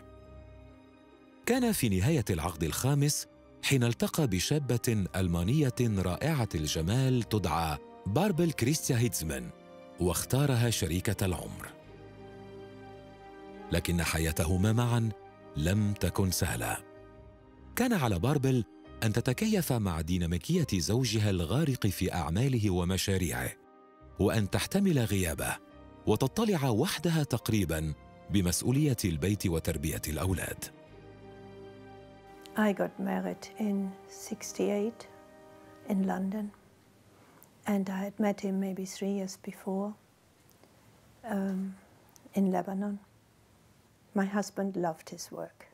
Speaker 5: كان في نهاية العقد الخامس حين التقى بشابة ألمانية رائعة الجمال تدعى باربل كريستيا هيتزمان واختارها شريكة العمر. لكن حياتهما معا لم تكن سهلة. كان على باربل أن تتكيف مع ديناميكية زوجها الغارق في أعماله ومشاريعه، وأن تحتمل غيابه، وتطلع وحدها تقريبا بمسؤولية البيت وتربية الأولاد.
Speaker 3: I got married in 68 in London, and I had met him maybe three years before um, in Lebanon. My husband loved his work,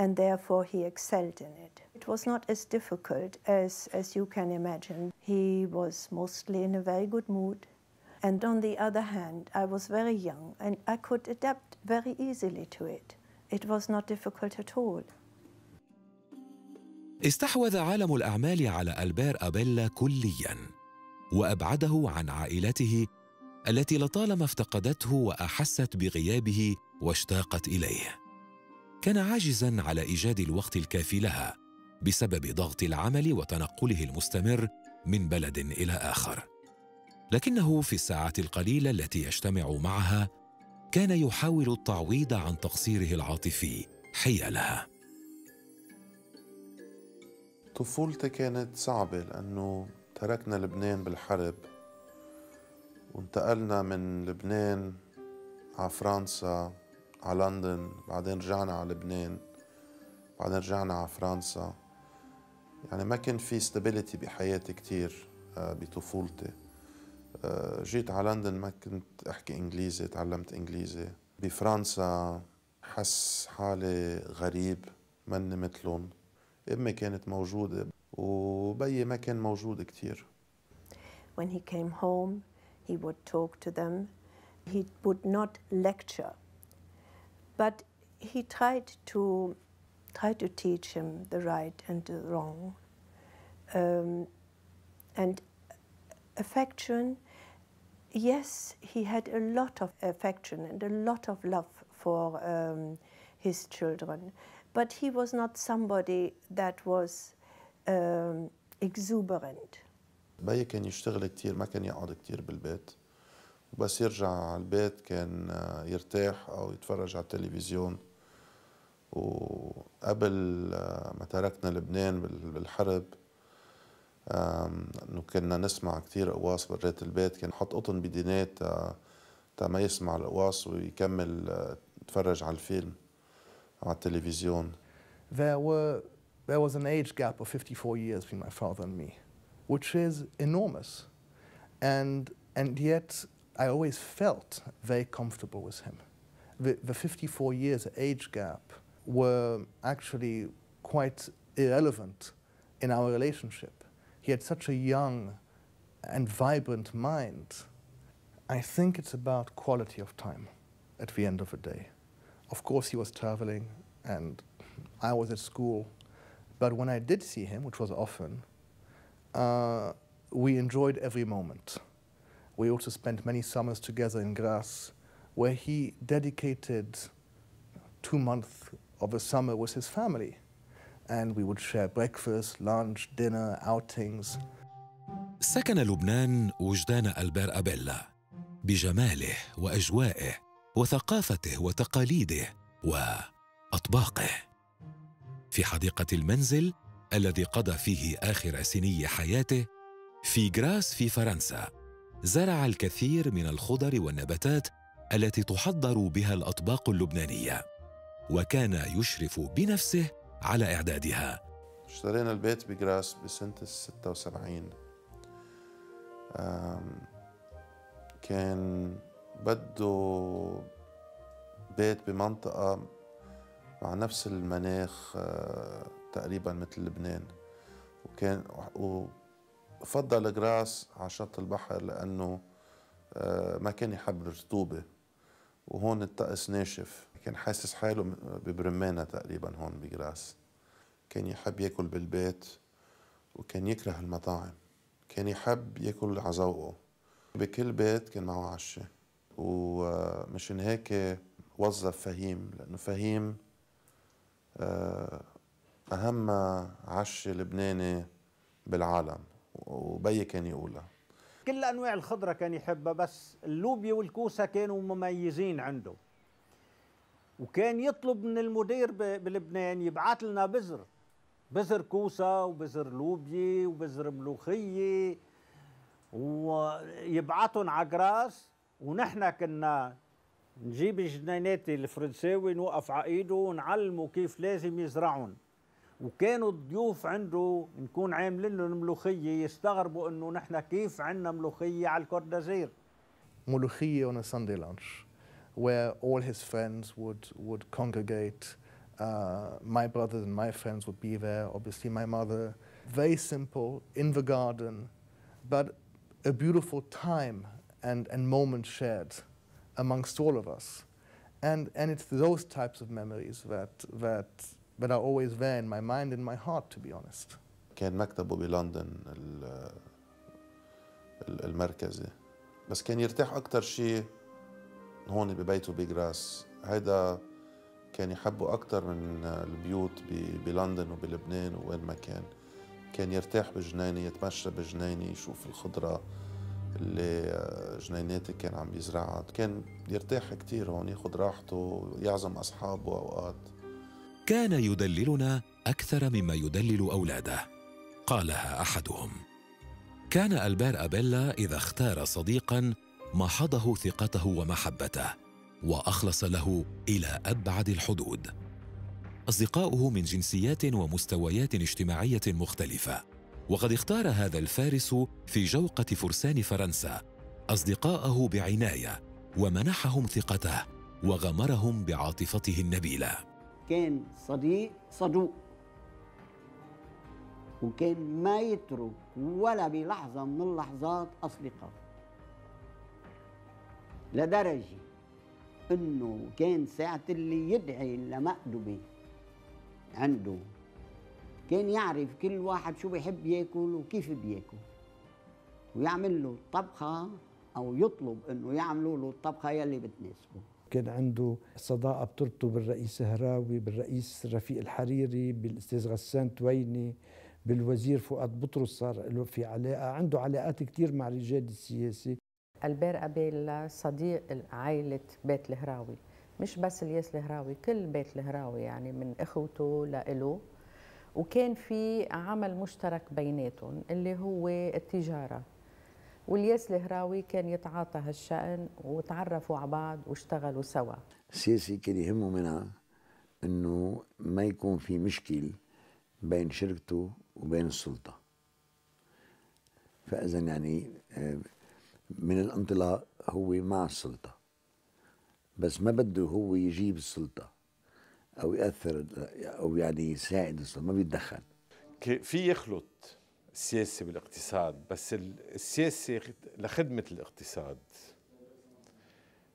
Speaker 3: and therefore he excelled in it. It was not as difficult as, as you can imagine. He was mostly in a very good mood. And on the other hand, I was very young and I could adapt very easily to it. It was not difficult at all.
Speaker 5: استحوذ عالم الأعمال على ألبير أبيلا كلياً، وأبعده عن عائلته التي لطالما افتقدته وأحست بغيابه واشتاقت إليه. كان عاجزاً على إيجاد الوقت الكافي لها بسبب ضغط العمل وتنقله المستمر من بلد إلى آخر. لكنه في الساعات القليلة التي يجتمع معها كان يحاول التعويض عن تقصيره العاطفي حيالها.
Speaker 1: طفولتي كانت صعبة لأنه تركنا لبنان بالحرب وانتقلنا من لبنان على فرنسا على لندن بعدين رجعنا على لبنان بعدين رجعنا على فرنسا. يعني ما كان في ستابيليتي بحياتي كتير آه، بطفولتي. آه، جيت على لندن ما كنت أحكي إنجليزي تعلمت إنجليزي. بفرنسا حس حالي غريب مني مثلهم. أمي كانت موجودة وبيي ما كان موجود كتير.
Speaker 3: When he came home, he would talk to them. He would not lecture, but he tried to try to teach him the right and the wrong. Um, and affection, yes, he had a lot of affection and a lot of love for um, his children, but he was not somebody that was um, exuberant.
Speaker 1: بيي كان يشتغل كتير ما كان يقعد كتير بالبيت وبس يرجع على البيت كان آه، يرتاح أو يتفرج على التلفزيون. وقبل آه، ما تركنا لبنان بال- بالحرب إنه كنا نسمع كتير قواص برات البيت. كان حط قطن بدينات تا- تا ما يسمع القواص ويكمل آه، يتفرج على الفيلم على التلفزيون.
Speaker 2: There were there was an age gap of 54 years between my father and me, which is enormous, and and yet I always felt very comfortable with him. The, the 54 years age gap were actually quite irrelevant in our relationship. He had such a young and vibrant mind. I think it's about quality of time at the end of the day. Of course, he was traveling and I was at school. But when I did see him, which was often, uh, we enjoyed every moment. We also spent many summers together in Graz, where he dedicated two months of the summer with his family. And we would share breakfast, lunch, dinner, outings.
Speaker 5: سكن لبنان وجدان ألبير أبيلا بجماله وأجوائه وثقافته وتقاليده وأطباقه في حديقة المنزل الذي قضى فيه آخر سني حياته في جراس في فرنسا زرع الكثير من الخضر والنباتات التي تحضر بها الأطباق اللبنانية وكان يشرف بنفسه على إعدادها.
Speaker 1: اشترينا البيت بجراس الستة وسبعين. آم، كان بده بيت بمنطقة مع نفس المناخ آه، تقريبا مثل لبنان. وكان وفضل جراس على شط البحر لأنه آه، ما كان يحب الرطوبة وهون الطقس ناشف. كان حاسس حاله ببرمانة تقريبا هون بجراس. كان يحب ياكل بالبيت وكان يكره المطاعم. كان يحب ياكل على ذوقه. بكل بيت كان معه عشة ومشان هيك وظف فهيم لأنه فهيم آه، أهم عشة لبناني بالعالم. وبي كان يقولها.
Speaker 18: كل أنواع الخضرة كان يحبها بس اللوبيا والكوسة كانوا مميزين عنده. وكان يطلب من المدير بلبنان يبعث لنا بذر بذر كوسة وبذر لوبيا وبذر ملوخية ويبعثهم على جراس. ونحن كنا نجيب الجنينات الفرنساوي نوقف على إيده ونعلمه كيف لازم يزرعهم. وكانوا الضيوف عنده نكون عاملين لهم ملوخيه يستغربوا انه نحن كيف عندنا ملوخيه على الكوردازير
Speaker 2: Molochie on a Sunday lunch, where all his friends would, would congregate. Uh, my brothers and my friends would be there, obviously, my mother. Very simple, in the garden, but a beautiful time and, and moment shared amongst all of us. And, and it's those types of memories that, that, that are always there in my mind and my heart, to be honest.
Speaker 1: كان مكتبه بلندن ال- ال- المركزي. بس كان يرتاح أكتر شيء هون ببيته بجراس هيدا كان يحبه أكتر من البيوت بلندن وبلبنان وين ما كان. كان يرتاح بجنينة يتمشى بجنينة يشوف الخضرة اللي جنيناتي كان عم يزرعها كان يرتاح كتير هون ياخد راحته يعزم أصحابه أوقات.
Speaker 5: كان يدللنا أكثر مما يدلل أولاده. قالها أحدهم كان البير أبيلا إذا اختار صديقا محضه ثقته ومحبته وأخلص له إلى أبعد الحدود. أصدقاؤه من جنسيات ومستويات اجتماعية مختلفة وقد اختار هذا الفارس في جوقة فرسان فرنسا أصدقاءه بعناية ومنحهم ثقته وغمرهم بعاطفته النبيلة.
Speaker 16: كان صديق صدوق. وكان ما يترك ولا بلحظة من اللحظات أصدقاء. لدرجة إنه كان ساعة اللي يدعي لمأدبة عنده. كان يعرف كل واحد شو بيحب ياكل وكيف بياكل. ويعمل له طبخة أو يطلب إنه يعملوا له الطبخة يلي بتناسبه.
Speaker 15: كان عنده صداقة بتربطه بالرئيس هراوي بالرئيس رفيق الحريري بالأستاذ غسان تويني بالوزير فؤاد بطرس صار له في علاقة عنده علاقات كثير مع رجال السياسة
Speaker 19: ألبير أبيل صديق عائلة بيت الهراوي مش بس الياس الهراوي كل بيت الهراوي يعني من إخوته لإله. وكان في عمل مشترك بيناتهم اللي هو التجارة. والياس الهراوي كان يتعاطى هالشأن وتعرفوا على بعض واشتغلوا سوا.
Speaker 8: السياسي كان يهمه منها إنه ما يكون في مشكل بين شركته وبين السلطة. فإذا يعني آه، من الانطلاق هو مع السلطة. بس ما بده هو يجيب السلطة أو يأثر أو يعني يساعد السلطة ما بيتدخل.
Speaker 13: في يخلط السياسة بالاقتصاد بس السياسة لخدمة الاقتصاد.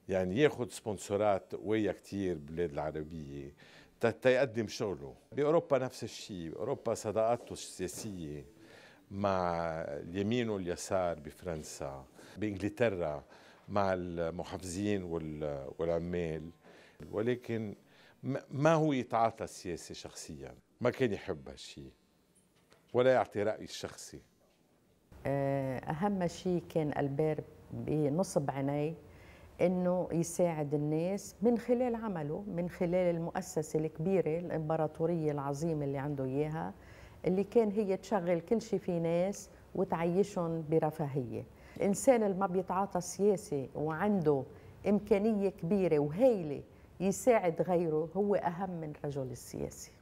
Speaker 13: يعني ياخذ سبونسورات قوية كتير بالبلاد العربية تيقدم شغله. بأوروبا نفس الشيء بأوروبا صداقاته السياسية مع اليمين واليسار بفرنسا بإنجلترا مع المحافظين والعمال. ولكن ما هو يتعاطى السياسة شخصيا. ما كان يحب هالشيء. ولا يعطي رأي الشخصي.
Speaker 19: آه، أهم شيء كان البير بنصب عينيه إنه يساعد الناس من خلال عمله من خلال المؤسسة الكبيرة الإمبراطورية العظيمة اللي عنده إياها اللي كان هي تشغل كل شيء في ناس وتعيشهم برفاهية. الانسان اللي ما بيتعاطى سياسي وعنده إمكانية كبيرة وهيله يساعد غيره هو أهم من الرجل السياسي.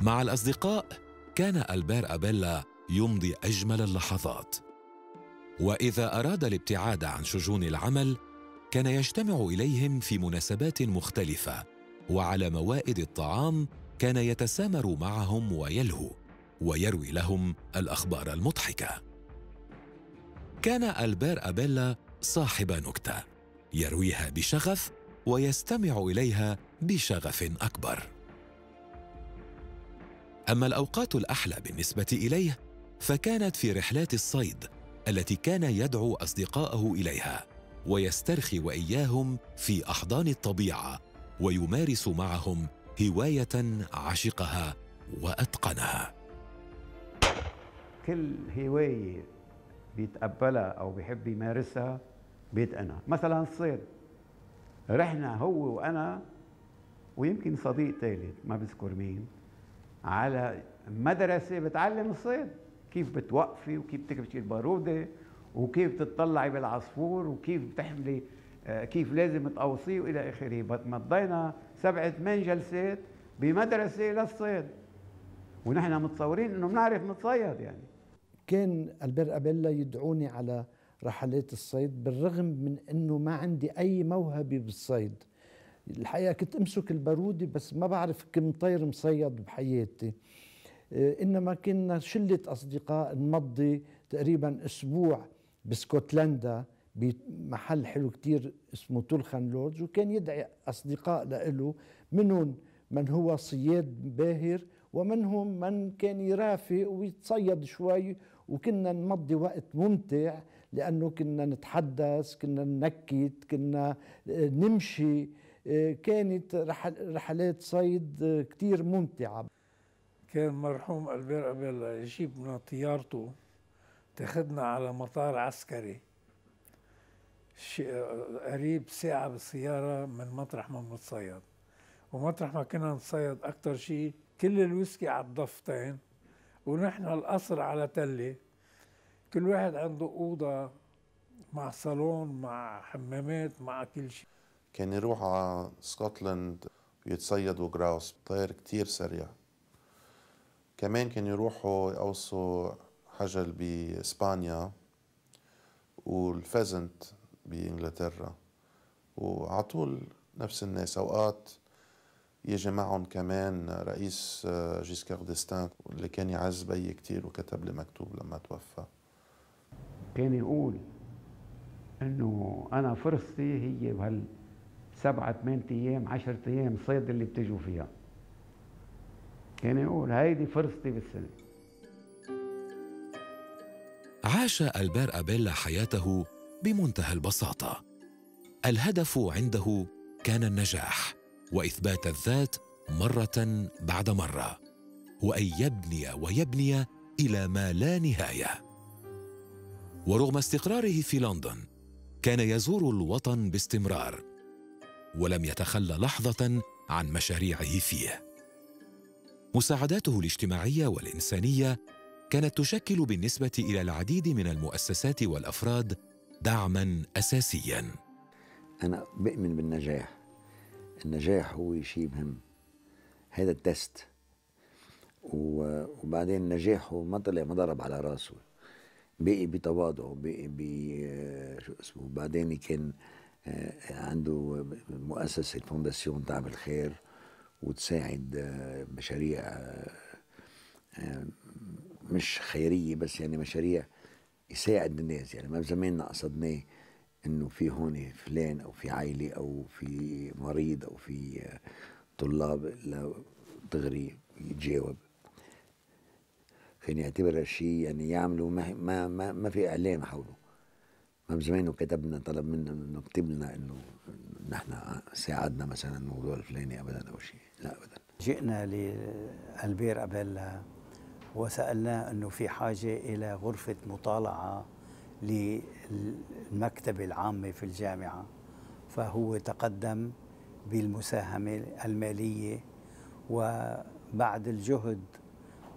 Speaker 5: مع الأصدقاء كان ألبير أبيلا يمضي أجمل اللحظات. وإذا أراد الابتعاد عن شجون العمل كان يجتمع إليهم في مناسبات مختلفة وعلى موائد الطعام كان يتسامر معهم ويلهو ويروي لهم الأخبار المضحكة. كان ألبير أبيلا صاحب نكتة يرويها بشغف ويستمع إليها بشغف أكبر. أما الأوقات الأحلى بالنسبة إليه فكانت في رحلات الصيد التي كان يدعو أصدقاءه إليها ويسترخي وإياهم في أحضان الطبيعة ويمارس معهم هواية عشقها وأتقنها.
Speaker 9: كل هواية بيتقبلها أو بيحب يمارسها بيتقنها مثلا الصيد. رحنا هو وأنا ويمكن صديق ثالث ما بذكر مين. على مدرسة بتعلم الصيد. كيف بتوقفي وكيف تكبشي البارودة وكيف تطلعي بالعصفور وكيف بتحملي آه، كيف لازم تقوصيه وإلى آخره. مضينا سبعة ثمان جلسات بمدرسة للصيد. ونحن متصورين إنه بنعرف نتصيد يعني.
Speaker 15: كان ألبير أبيلا يدعوني على رحلات الصيد بالرغم من إنه ما عندي أي موهبة بالصيد. الحقيقة كنت أمسك البارودي بس ما بعرف كم طير مصيد بحياتي. آه، إنما كنا شلة أصدقاء نمضي تقريبا أسبوع بسكوتلندا بمحل حلو كتير اسمه تولخان لودج وكان يدعي أصدقاء له منهم من هو صياد باهر ومنهم من كان يرافق ويتصيد شوي وكنا نمضي وقت ممتع لأنه كنا نتحدث كنا ننكت كنا آه، نمشي. كانت رحل رحلات صيد آه، كتير ممتعة.
Speaker 10: كان مرحوم ألبير أبيلا يجيبنا طيارته تاخدنا على مطار عسكري. قريب ساعة بالسيارة من مطرح ما بنتصيد. ومطرح ما كنا نصيد أكتر شيء كل الويسكي على الضفتين ونحن القصر على تلة. كل واحد عنده أوضة مع صالون مع حمامات مع كل شيء
Speaker 1: كان يروح على Scotland ويتصيدوا grouse طير كتير سريع. كمان كان يروحوا يقوصوا حجل بإسبانيا وال pheasant بإنجلترا. وعلى طول نفس الناس. أوقات يجي معهم كمان رئيس جيسكار ديستان اللي كان يعز بي كتير وكتب لي مكتوب لما توفى.
Speaker 9: كان يقول إنه أنا فرصتي هي بهال سبعة ثمان أيام عشرة أيام صيد اللي بتجوا فيها. كان يقول هيدي فرصتي بالسنة
Speaker 5: عاش البير أبيلا حياته بمنتهى البساطة. الهدف عنده كان النجاح وإثبات الذات مرة بعد مرة. وأن يبني ويبني إلى ما لا نهاية. ورغم استقراره في لندن كان يزور الوطن باستمرار. ولم يتخلى لحظة عن مشاريعه فيه. مساعداته الاجتماعية والإنسانية كانت تشكل بالنسبة إلى العديد من المؤسسات والأفراد دعما اساسيا.
Speaker 8: أنا بؤمن بالنجاح. النجاح هو شيء مهم. هذا ال test. وبعدين نجاحه ما طلع ما ضرب على راسه. بقي بتواضعه بقي ب شو اسمه بعدين كان عنده مؤسسة fondation تعمل خير وتساعد آه، مشاريع آه، مش خيرية بس يعني مشاريع يساعد الناس. يعني ما زماننا قصدناه إنه في هون فلان أو في عائلة أو في مريض أو في طلاب دغري يتجاوب. كان يعتبر هالشيء يعني يعملوا ما ما ما, في إعلام حوله. من زمان كتبنا طلب منا إنه اكتب لنا انه نحن ساعدنا مثلا الموضوع الفلاني ابدا أو شيء. لا ابدا.
Speaker 20: جئنا للبير ابيلا وسألناه إنه في حاجة إلى غرفة مطالعة للمكتبة العامة في الجامعة. فهو تقدم بالمساهمة المالية وبعد الجهد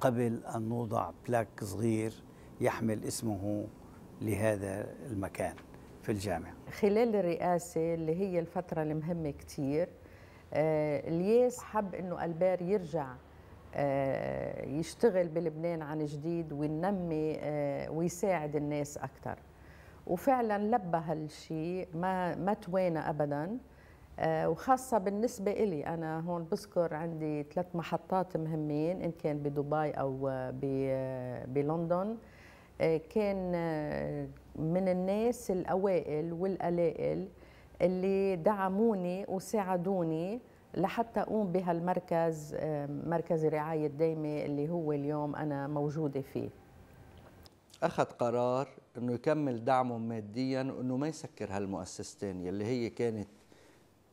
Speaker 20: قبل أن نوضع بلاك صغير يحمل اسمه لهذا المكان في الجامعة
Speaker 19: خلال الرئاسة اللي هي الفترة المهمة كتير آه الياس حب أنه ألبير يرجع آه، يشتغل بلبنان عن جديد وينمي آه، ويساعد الناس أكثر وفعلا لبى هالشيء ما ما توانى أبدا آه، وخاصة بالنسبة إلي أنا هون بذكر عندي ثلاث محطات مهمين إن كان بدبي أو بلندن. كان من الناس الأوائل والقلائل اللي دعموني وساعدوني لحتى أقوم بهالمركز مركز الرعاية الدايمة اللي هو اليوم أنا موجودة فيه.
Speaker 14: أخذ قرار أنه يكمل دعمه ماديا وأنه ما يسكر هالمؤسستين يلي هي كانت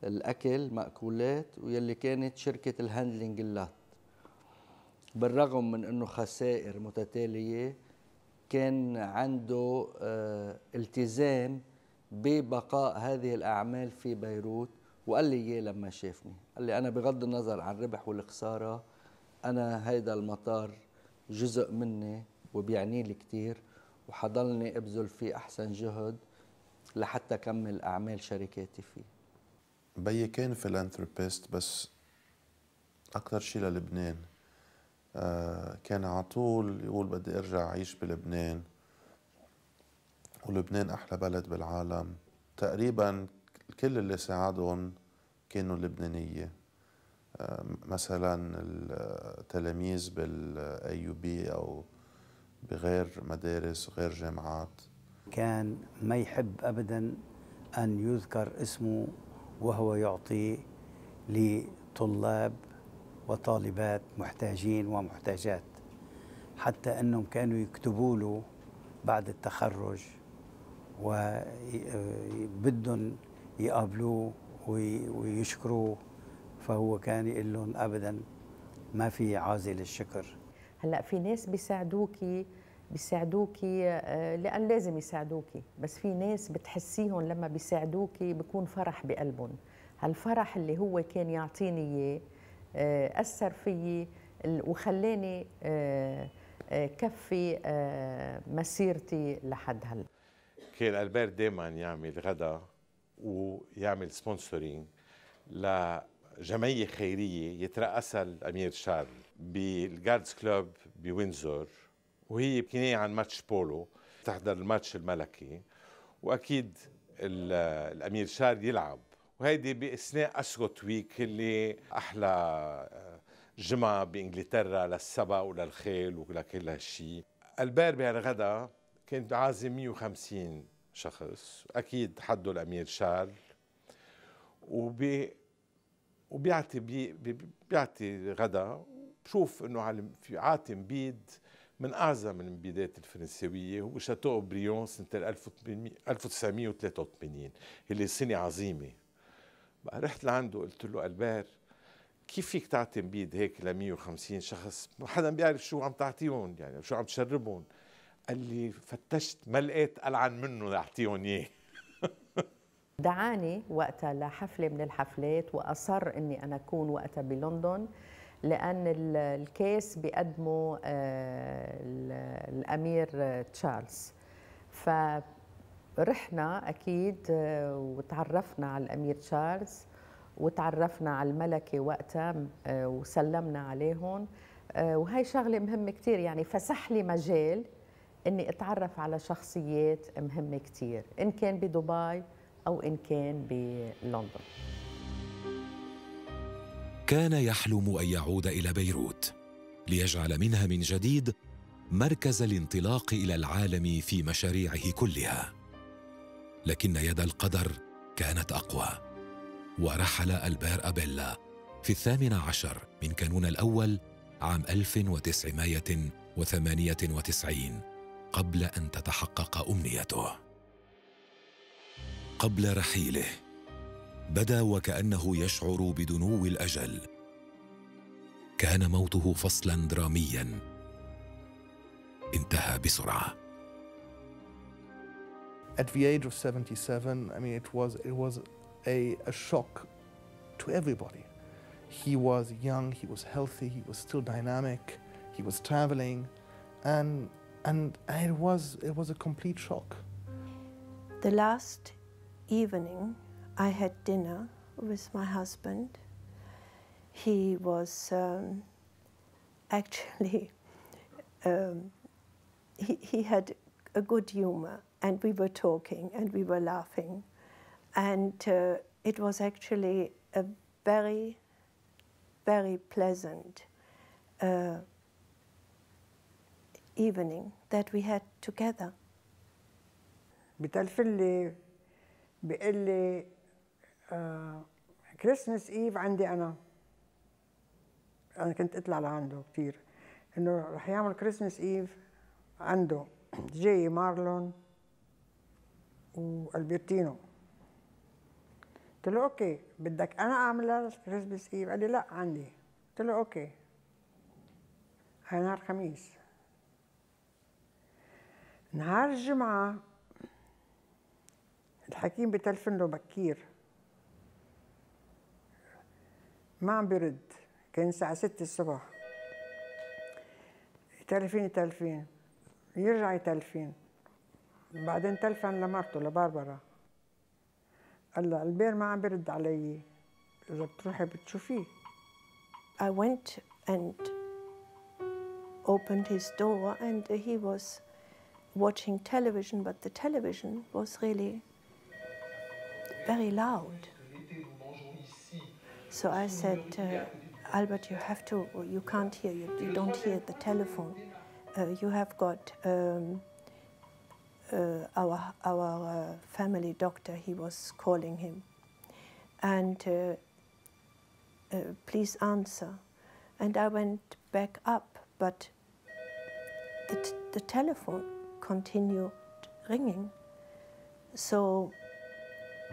Speaker 14: الأكل مأكولات ويلي كانت شركة ال handling اللات. بالرغم من أنه خسائر متتالية كان عنده آه، التزام ببقاء هذه الأعمال في بيروت وقال لي اياه لما شافني؟ قال لي أنا بغض النظر عن الربح والخسارة أنا هيدا المطار جزء مني وبيعني لي كثير وحضلني أبذل فيه أحسن جهد لحتى كمل أعمال شركاتي فيه.
Speaker 1: بيي كان فيلانثروبيست بس أكثر شيء للبنان. كان على طول يقول بدي أرجع أعيش بلبنان. ولبنان أحلى بلد بالعالم. تقريبا كل اللي ساعدهم كانوا لبنانية. آه، مثلا التلاميذ بالأيوبي أو بغير مدارس وغير جامعات.
Speaker 20: كان ما يحب ابدا أن يذكر اسمه وهو يعطي لطلاب وطالبات محتاجين ومحتاجات حتى أنهم كانوا يكتبوا له بعد التخرج وبدهم يقابلوه وي- ويشكروه. فهو كان يقول لهم ابدا ما في عازل الشكر.
Speaker 19: هلأ في ناس بيساعدوكي بيساعدوكي آه، لأن لازم يساعدوكي بس في ناس بتحسيهم لما بيساعدوكي بيكون فرح بقلبهم. هالفرح اللي هو كان يعطيني إياه آه، أثر فيي وخلاني آه، آه، كفي آه، مسيرتي لحد هلا.
Speaker 13: كان البير دائما يعمل غدا ويعمل sponsoring لجمعية خيرية يترأسها الأمير شارل بال Guards Club ب Windsor وهي كناية عن ماتش بولو تحضر الماتش الملكي وأكيد ال- الأمير شارل يلعب. وهيدي باثناء Ascot Week اللي أحلى آه، جمعة بإنجلترا للسبق وللخيل ولكل هالشيء البير بهالغدا كان عازم 150 شخص أكيد حده الأمير شارل وبي وبيعطي بي بي- بيعطي غدا. بشوف إنه على في عاطي نبيد من أعظم النبيدات الفرنسوية هو Château Haut-Brion سنة 1800 1983 اللي سنة عظيمة. بقى رحت لعنده قلت له البير كيف فيك تعطي نبيد هيك ل 150 شخص؟ ما حدا بيعرف شو عم تعطيهم يعني شو عم تشربهم. قال لي فتشت ما لقيت ألعن منه لأعطيهم إياه.
Speaker 19: دعاني وقتها لحفلة من الحفلات وأصر أني أنا أكون وقتها بلندن لأن ال- الكاس بيقدمه آه، ال- الأمير آه، تشارلز. فرحنا أكيد آه، وتعرفنا على الأمير تشارلز وتعرفنا على الملكة وقتها آه، وسلمنا عليهم. آه، وهي شغلة مهمة كتير يعني فسح لي مجال إني أتعرف على شخصيات مهمة كتير إن كان بدبي أو إن كان بلندن.
Speaker 5: كان يحلم أن يعود إلى بيروت ليجعل منها من جديد مركز الانطلاق إلى العالم في مشاريعه كلها. لكن يد القدر كانت أقوى. ورحل ألبير أبيلا في الثامن عشر من كانون الأول عام 1998 قبل أن تتحقق أمنيته. قبل رحيله بدا وكأنه يشعر بدنو الأجل. كان موته فصلا دراميا. انتهى بسرعة.
Speaker 2: At the age of 77, I mean, it was, it was a, a shock to everybody. He was young, he was healthy, he was still dynamic, he was traveling, and, and it, was, it was a complete shock.
Speaker 3: The last evening, I had dinner with my husband. He was um, actually, um, he, he had a good humor, and we were talking and we were laughing. And uh, it was actually a very, very pleasant uh, evening that we had together.
Speaker 7: بتلفن لي بيقول لي آه كريسمس ايف عندي انا انا كنت اطلع لعنده كثير انه رح يعمل كريسمس ايف عنده جاي مارلون والبرتينو قلت له أوكي بدك أنا اعملها كريسمس إيف؟ قال لي لا عندي. قلت له أوكي. هاي نهار خميس. نهار الجمعة الحكيم بتلفن له بكير. ما عم برد كان الساعة ستة الصبح. يتلفين يتلفين يرجع يتلفين بعدين تلفن لمرته لباربرا قال لها البير ما عم برد علي إذا بتروحي بتشوفيه
Speaker 3: I went and opened his door, and he was watching television, but the television was really very loud. So I said, uh, Albert, you have to, you can't hear, you, you don't hear the telephone. Uh, you have got um, uh, our, our uh, family doctor, he was calling him. And uh, uh, please answer. And I went back up, but the, the telephone continued ringing. So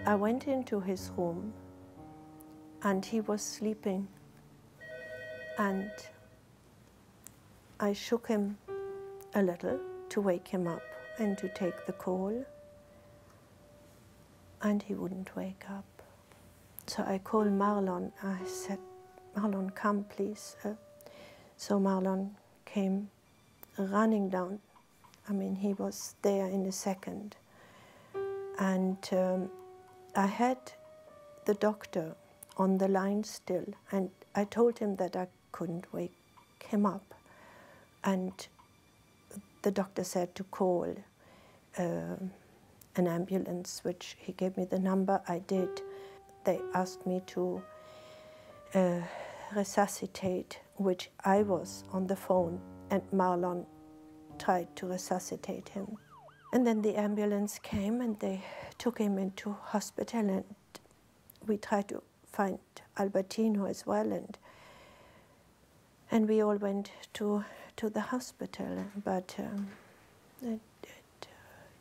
Speaker 3: I went into his room and he was sleeping. And I shook him a little to wake him up and to take the call. And he wouldn't wake up. So I called Marlon. I said, Marlon, come please. Uh, so Marlon came running down. I mean, he was there in a second. And um, I had the doctor on the line still, and I told him that I couldn't wake him up. And the doctor said to call uh, an ambulance, which he gave me the number. I did. They asked me to uh, resuscitate, which I was on the phone, and Marlon tried to resuscitate him. And then the ambulance came and they took him into hospital and we tried to find Albertino as well and and we all went to to the hospital but um, it, it,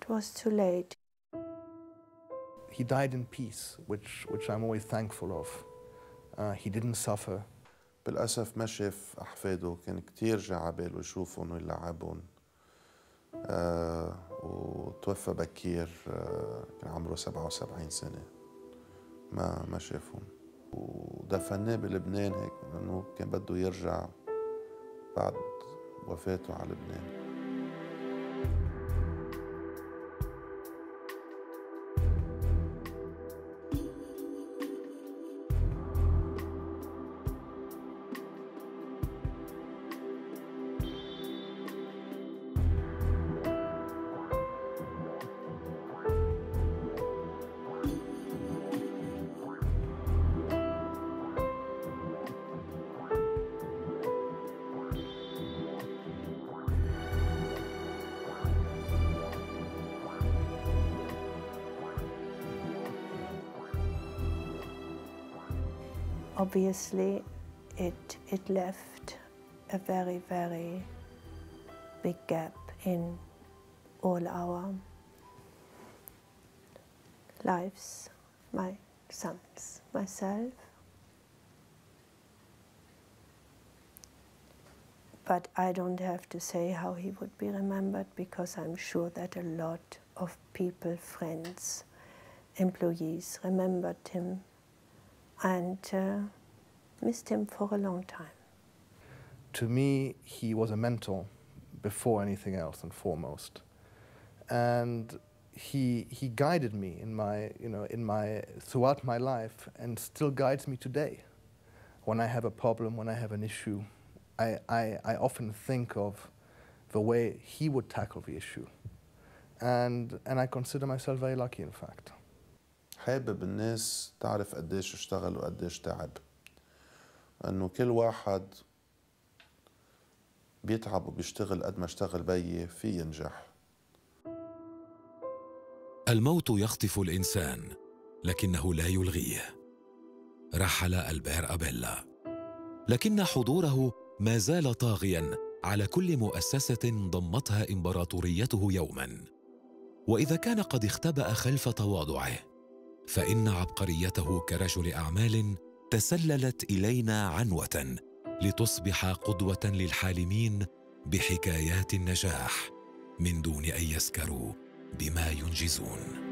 Speaker 3: it was too late.
Speaker 2: He died in peace, which, which I'm always thankful of. Uh, he didn't suffer.
Speaker 1: بالأسف ما شاف أحفاده كان كتير جا عباله يشوفهم ويلعبهم آه وتوفى بكير آه كان عمره 77 سنة ما ما شافهم ودفناه بلبنان هيك لأنه كان بده يرجع بعد وفاته على لبنان.
Speaker 3: Obviously it it left a very very big gap in all our lives my sons myself. But I don't have to say how he would be remembered because I'm sure that a lot of people friends employees remembered him. And uh, missed him for a long time.
Speaker 2: To me, he was a mentor before anything else and foremost. And he, he guided me in my, you know, in my, throughout my life and still guides me today. When I have a problem, when I have an issue, I, I, I often think of the way he would tackle the issue. And, and I consider myself very lucky, in fact.
Speaker 1: حابب الناس تعرف قديش اشتغل وقديش تعب انه كل واحد بيتعب وبيشتغل قد ما اشتغل بيي في ينجح.
Speaker 5: الموت يخطف الإنسان لكنه لا يلغيه. رحل ألبير أبيلا. لكن حضوره ما زال طاغيا على كل مؤسسة ضمتها إمبراطوريته يوما. وإذا كان قد اختبأ خلف تواضعه فإن عبقريته كرجل أعمال تسللت إلينا عنوة لتصبح قدوة للحالمين بحكايات النجاح من دون أن يسكروا بما ينجزون.